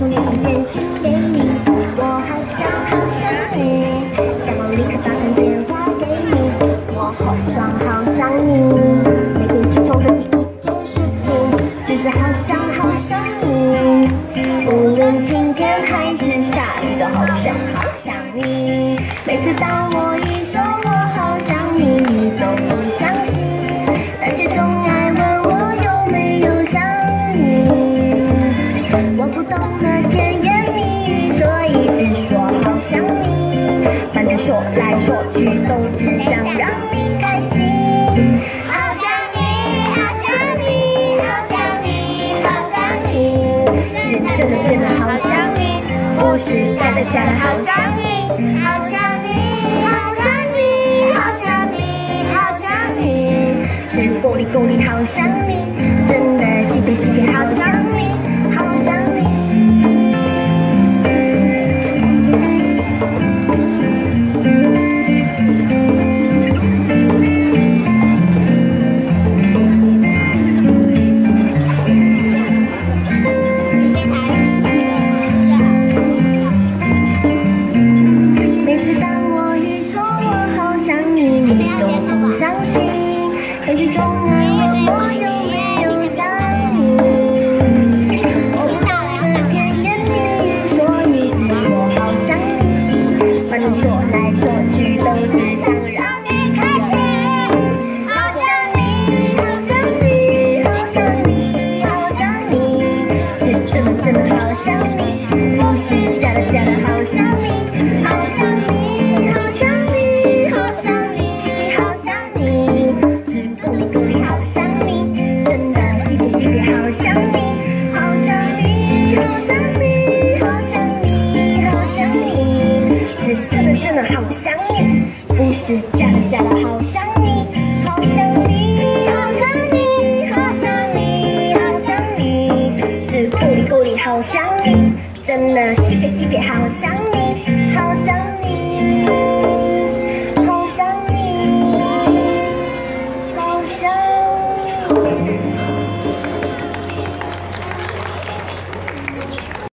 送点点心给你，我好想好想你，想要立刻打通电话给你，我好想好想你，每天起床的第一件事情就是好想好想你，无论晴天还是下雨都好想好想你，每次当我说来说去都只想让你开心。好想你，好想你，好想你，好想你，是真的真的好想你，不是假的假的好想你，好想你，好想你，好想你，好想你，是够力够力好想你，真的西北西北好想真的真的好想你，想你，好想你，好想你，好想你，好想你，是真的真的好想你，不是假的假的好想你，好想你，好想你，好想你，好想你，是够力够力好想你，真的西北西北好想你，好想